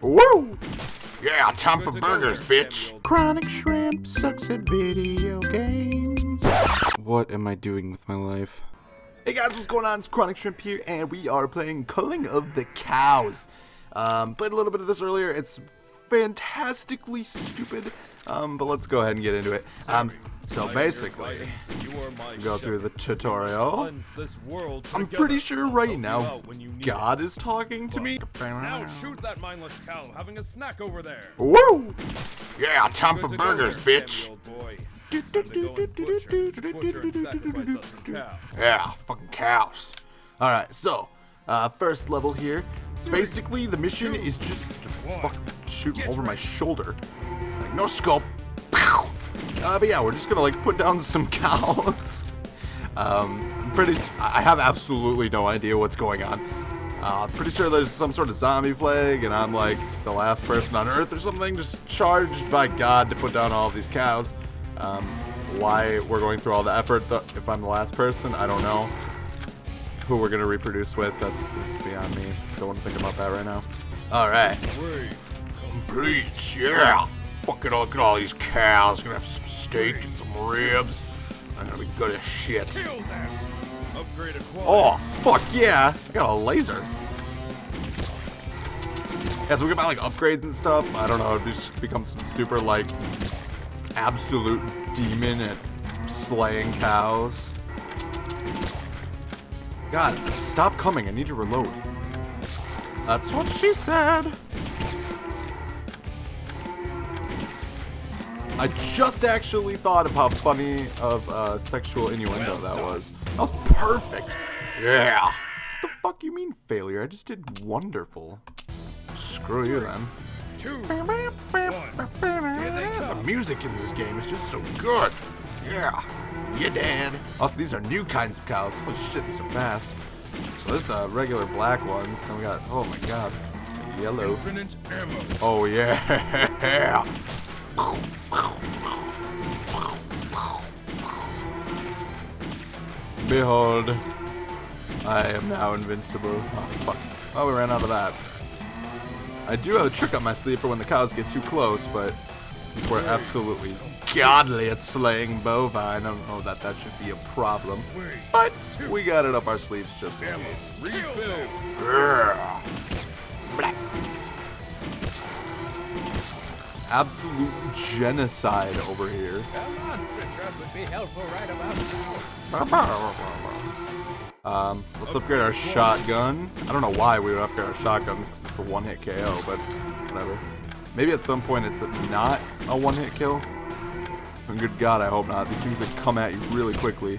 Woo! Yeah, time for Good go burgers, bitch. Samuel. Chronic Shrimp sucks at video games. What am I doing with my life? Hey guys, what's going on? It's Chronic Shrimp here, and we are playing Culling of the Cows. Um, played a little bit of this earlier. It's fantastically stupid, um, but let's go ahead and get into it. Um, so basically, guidance, you are my go through the tutorial. Cleanse this world I'm pretty sure right now out when you need God is talking to me. Now shoot that mindless cow having a snack over there. Woo! Yeah, time for Good to go burgers, bitch. Samuel, boy. Time to go and butcher, butcher and sacrifice us some cow. Yeah, fucking cows. Alright, so, uh, first level here. Basically, the mission is just fuck shoot over my shoulder. Like, no scope. Uh, but yeah, we're just gonna, like, put down some cows. um, I'm pretty, I have absolutely no idea what's going on. Uh, pretty sure there's some sort of zombie plague, and I'm like the last person on Earth or something, just charged by God to put down all these cows. Um, why we're going through all the effort, if I'm the last person, I don't know who we're gonna reproduce with. That's it's beyond me. Don't want to think about that right now. All right. Complete, yeah. Fucking look at all these cows. Gonna have some steak and some ribs. I'm gonna be good as shit. kill them. Upgrade acquired. Oh fuck yeah! I got a laser. Yeah, so we can buy like upgrades and stuff. I don't know. Just become some super like absolute demon at slaying cows. God, stop coming. I need to reload. That's what she said. I just actually thought of how funny of uh, sexual innuendo that was. That was perfect. Yeah. What the fuck you mean failure? I just did wonderful. Screw you then. Two. The music in this game is just so good. Yeah. You Dan. Also, these are new kinds of cows. Holy shit, these are fast. So there's the regular black ones. Then we got, oh my god, yellow. Oh yeah. Behold, I am now invincible. Oh fuck. Oh, we ran out of that. I do have a trick up my sleeve for when the cows get too close, but since we're absolutely godly at slaying bovine, I don't know that that should be a problem. But we got it up our sleeves just in case. Absolute genocide over here. Come on, Citra would be helpful right about now. Um, let's upgrade our shotgun. I don't know why we would upgrade our shotgun because it's a one-hit KO, but whatever. Maybe at some point it's not a one-hit kill. And good God, I hope not. These things that come at you really quickly.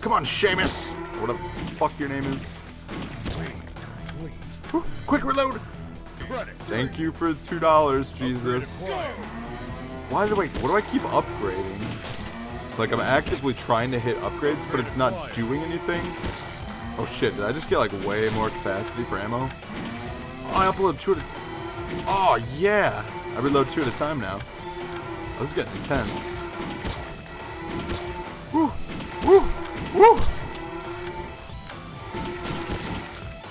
Come on, Seamus! Whatever the fuck your name is. Whew, Quick reload! Thank you for two dollars, Jesus. Why do I? What do I keep upgrading? Like I'm actively trying to hit upgrades, but it's not doing anything. Oh shit! Did I just get like way more capacity for ammo? Oh, I upload two at a. Oh yeah! I reload two at a time now. Oh, this is getting intense. Woo! Woo! Woo!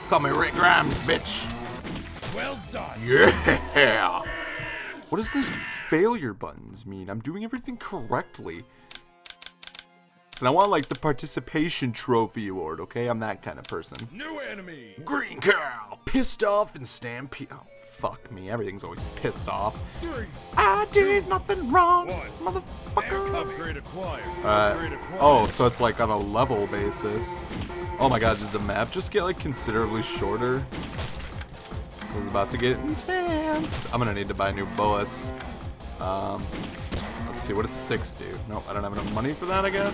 Call me Rick Grimes, bitch. Well done. Yeah. What does these failure buttons mean? I'm doing everything correctly. So I want like the participation trophy award, okay? I'm that kind of person. New enemy. Green cow. Pissed off and stampede. Oh, fuck me. Everything's always pissed off. Three. I did nothing wrong, One. motherfucker. Uh, oh, so it's like on a level basis. Oh my god, did the map just get like considerably shorter? About to get intense. I'm gonna need to buy new bullets. Um, let's see, what does six do? Nope, I don't have enough money for that, I guess.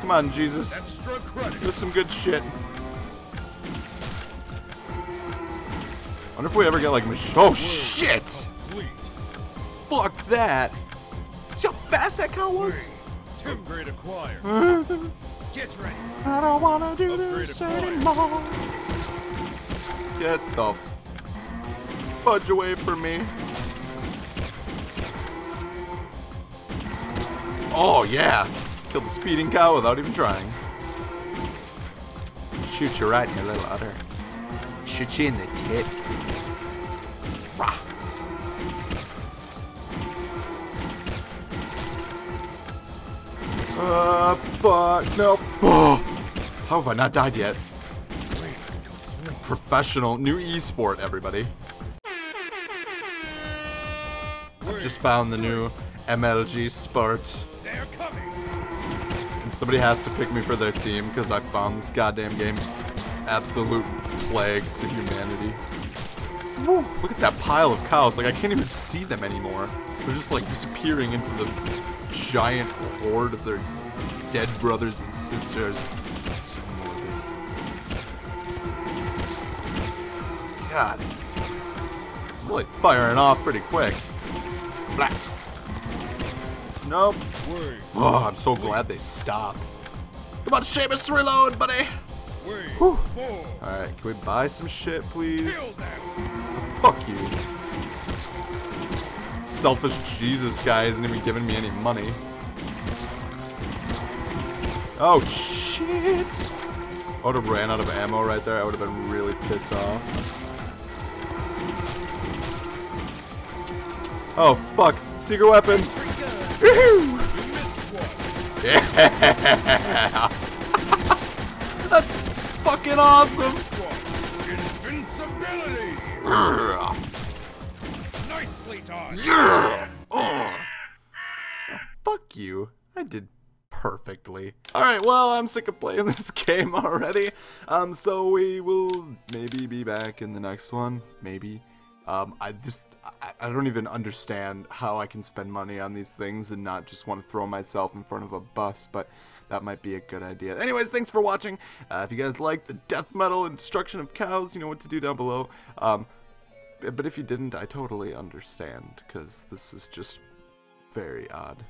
Come on, Jesus. Give us some good shit. I wonder if we ever get like mach- Oh shit! Fuck that! See how fast that cow was? Upgrade acquired. Get ready. I don't wanna do Upgrade this acquired. anymore. Get the fudge away from me. Oh yeah! Killed the speeding cow without even trying. Shoot you right in your little udder. Shoot you in the tit. Rah. Uh, fuck, no. Oh, how have I not died yet? Professional, new esport, everybody. I just found the new MLG Sport. And somebody has to pick me for their team because I found this goddamn game. It's absolute plague to humanity. Woo, Look at that pile of cows. Like, I can't even see them anymore. They're just, like, disappearing into the giant horde of their dead brothers and sisters. God. Really firing off pretty quick. Blah. Nope. Oh, I'm so glad they stopped. Come on, Seamus, reload, buddy. Alright, can we buy some shit, please? Fuck you. Selfish Jesus guy isn't even giving me any money. Oh, shit. I would have ran out of ammo right there. I would have been really pissed off. Oh, fuck. Secret weapon. Yeah! That's fucking awesome! Invincibility. Yeah! Nicely done. Oh. Fuck you. I did perfectly. Alright, well, I'm sick of playing this game already. Um, so we will maybe be back in the next one. Maybe. Um, I just, I, I don't even understand how I can spend money on these things and not just want to throw myself in front of a bus, but that might be a good idea. Anyways, thanks for watching. Uh, if you guys like the death metal and destruction of cows, you know what to do down below. Um, but if you didn't, I totally understand, because this is just very odd.